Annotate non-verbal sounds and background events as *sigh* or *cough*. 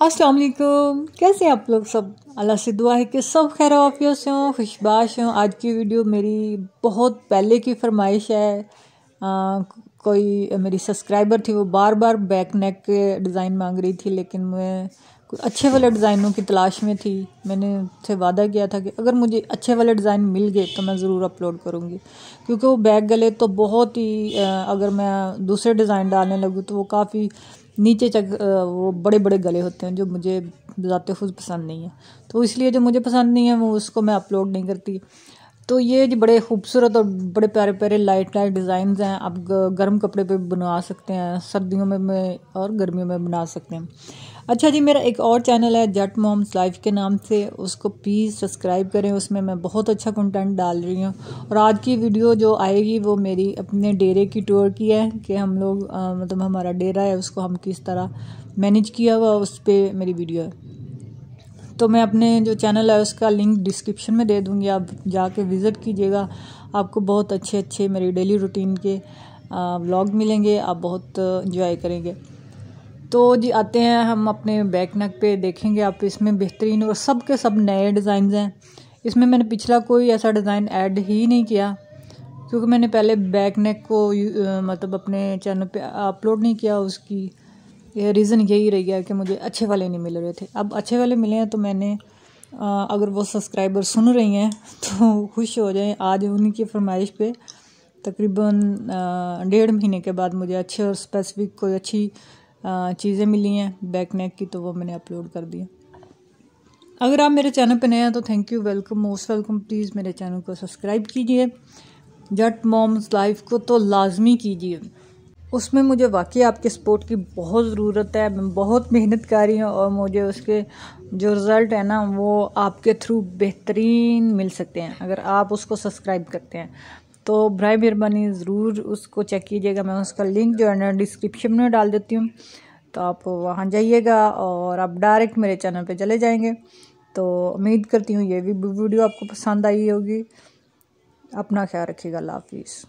अस्सलाम वालेकुम। कैसे आप लोग सब? अल्लाह से दुआ है कि सब खैर वाफिया से हों खुशबाश हों। आज की वीडियो मेरी बहुत पहले की फरमाइश है। आ, कोई मेरी सब्सक्राइबर थी वो बार बार बैक नेक के डिज़ाइन मांग रही थी लेकिन मैं कुछ अच्छे वाले डिज़ाइनों की तलाश में थी। मैंने से वादा किया था कि अगर मुझे अच्छे वाले डिज़ाइन मिल गए तो मैं ज़रूर अपलोड करूँगी। क्योंकि वो बैक गले तो बहुत ही अगर मैं दूसरे डिज़ाइन डालने लगूँ तो वो काफ़ी नीचे चक वो बड़े बड़े गले होते हैं जो मुझे बजाते खुद पसंद नहीं है। तो इसलिए जो मुझे पसंद नहीं है, वो उसको मैं अपलोड नहीं करती। तो ये जो बड़े खूबसूरत और बड़े प्यारे प्यारे लाइट लाइट डिज़ाइन हैं। आप गर्म कपड़े पे बनवा सकते हैं, सर्दियों में में और गर्मियों में बना सकते हैं। अच्छा जी, मेरा एक और चैनल है जट मॉम्स लाइफ के नाम से। उसको प्लीज़ सब्सक्राइब करें, उसमें मैं बहुत अच्छा कंटेंट डाल रही हूँ। और आज की वीडियो जो आएगी, वो मेरी अपने डेरे की टूर की है, कि हम लोग मतलब हमारा डेरा है, उसको हम किस तरह मैनेज किया हुआ उस पर मेरी वीडियो है। तो मैं अपने जो चैनल है, उसका लिंक डिस्क्रिप्शन में दे दूँगी। आप जाके विज़िट कीजिएगा। आपको बहुत अच्छे अच्छे मेरी डेली रूटीन के ब्लॉग मिलेंगे। आप बहुत इंजॉय करेंगे। तो जी, आते हैं, हम अपने बैक नेक पे देखेंगे आप इसमें बेहतरीन और सब के सब नए डिज़ाइन हैं। इसमें मैंने पिछला कोई ऐसा डिज़ाइन ऐड ही नहीं किया, क्योंकि मैंने पहले बैक नेक को मतलब अपने चैनल पे अपलोड नहीं किया, उसकी रीज़न यही रह गया कि मुझे अच्छे वाले नहीं मिल रहे थे। अब अच्छे वाले मिले हैं तो मैंने अगर वो सब्सक्राइबर सुन रही हैं *laughs* तो खुश हो जाएँ। आज उन्हीं की फरमाइश पे तकरीबन डेढ़ महीने के बाद मुझे अच्छे और स्पेसिफिक कोई अच्छी चीज़ें मिली हैं बैक नेक की तो वो मैंने अपलोड कर दी अगर आप मेरे चैनल पर नए हैं तो thank you welcome most welcome please मेरे चैनल को सब्सक्राइब कीजिए। जट मॉम्स लाइफ को तो लाजमी कीजिए। उसमें मुझे वाकई आपके सपोर्ट की बहुत ज़रूरत है। मैं बहुत मेहनत कर रही हूँ और मुझे उसके जो रिज़ल्ट है ना, वो आपके थ्रू बेहतरीन मिल सकते हैं। अगर आप उसको सब्सक्राइब करते हैं तो बर मेहरबानी ज़रूर उसको चेक कीजिएगा। मैं उसका लिंक जो है ना डिस्क्रिप्शन में डाल देती हूँ। तो आप वहाँ जाइएगा और आप डायरेक्ट मेरे चैनल पे चले जाएँगे। तो उम्मीद करती हूँ ये भी वीडियो आपको पसंद आई होगी। अपना ख्याल रखिएगा। अल्लाह हाफिज़।